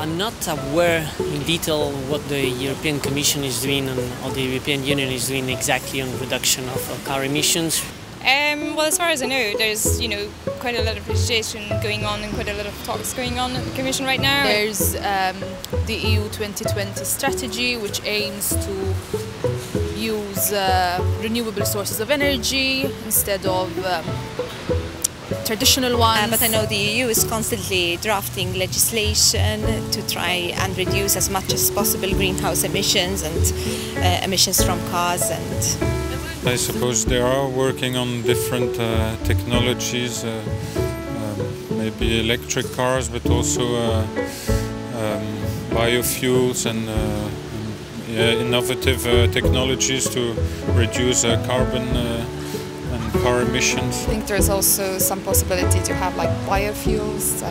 I'm not aware in detail what the European Commission is doing and, or the European Union is doing exactly on reduction of uh, car emissions. Um, well, as far as I know, there's you know quite a lot of legislation going on and quite a lot of talks going on at the Commission right now. There's um, the EU 2020 strategy, which aims to use uh, renewable sources of energy instead of um, traditional ones. Uh, but I know the EU is constantly drafting legislation to try and reduce as much as possible greenhouse emissions and uh, emissions from cars and I suppose they are working on different uh, technologies, uh, um, maybe electric cars, but also uh, um, biofuels and, and innovative technologies to reduce carbon and car emissions. I think there's also some possibility to have like biofuels.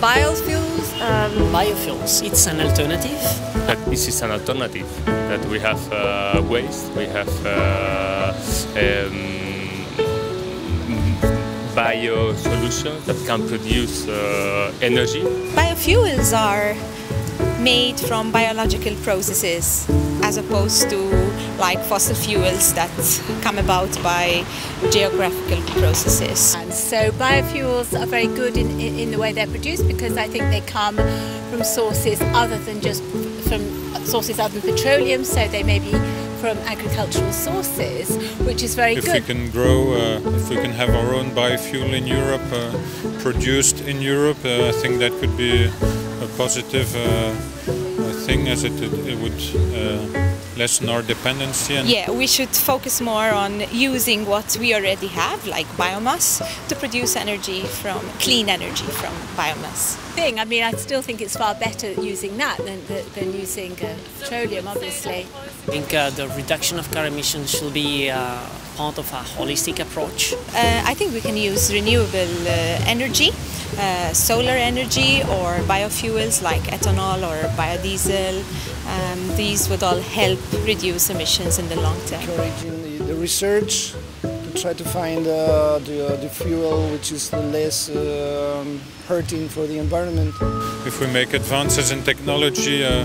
biofuels? Um, biofuels, it's an alternative. That this is an alternative, that we have uh, waste, we have uh, um, bio solutions that can produce uh, energy. Biofuels are made from biological processes as opposed to like fossil fuels that come about by geographical processes. And so biofuels are very good in, in, in, the way they're produced because I think they come from sources other than just from sources other than petroleum, so they may be from agricultural sources, which is very if good. If we can grow, uh, if we can have our own biofuel in Europe, uh, produced in Europe, uh, I think that could be a positive uh, thing as it, it would uh, lessen our dependency. yeah, we should focus more on using what we already have, like biomass, to produce energy from clean energy from biomass. Thing, I mean, I still think it's far better using that than, than using uh, petroleum, obviously. I think uh, the reduction of car emissions should be uh, part of a holistic approach. Uh, I think we can use renewable uh, energy uh, solar energy or biofuels like ethanol or biodiesel. Um, these would all help reduce emissions in the long term. Encouraging the, the research to try to find uh, the, uh, the, fuel which is less um, hurting for the environment. If we make advances in technology, uh,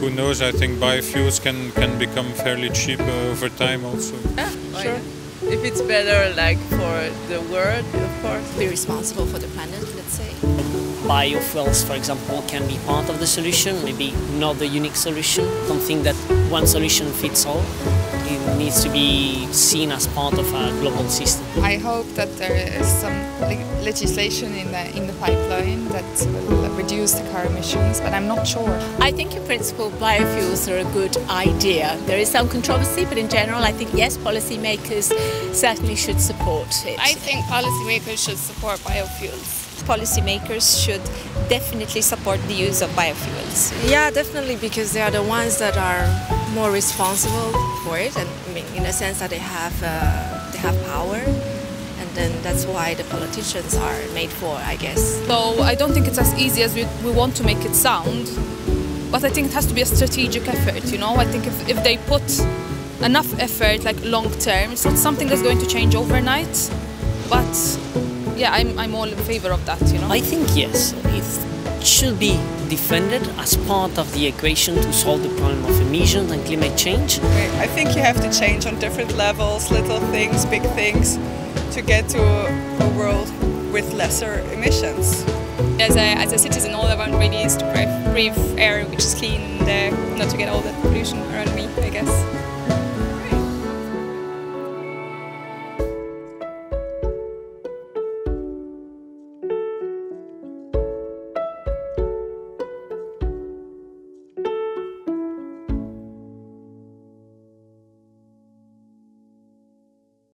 who knows, I think biofuels can, can become fairly cheap uh, over time also. Yeah, sure if it's better like for the world, of course. Be responsible for the planet, let's say. Biofuels, for example, can be part of the solution, maybe not the unique solution. Don't think that one solution fits all. It needs to be seen as part of a global system. I hope that there is some legislation in the in the pipeline that will reduce the car emissions, but I'm not sure. I think in principle biofuels are a good idea. There is some controversy, but in general I think yes, policymakers certainly should support it. I think policymakers should support biofuels policymakers should definitely support the use of biofuels. Yeah, definitely, because they are the ones that are more responsible for it, and I mean, in a sense that they have uh, they have power, and then that's why the politicians are made for, I guess. So I don't think it's as easy as we, we want to make it sound, but I think it has to be a strategic effort. You know, I think if, if they put enough effort, like long term, it's not something that's going to change overnight, but yeah, I'm, I'm all in favor of that, you know. I think yes, it should be defended as part of the equation to solve the problem of emissions and climate change. I think you have to change on different levels, little things, big things, to get to a world with lesser emissions. As a, as a citizen, all I want really is to breathe, breathe air which is clean, and, uh, not to get all the pollution around me, I guess.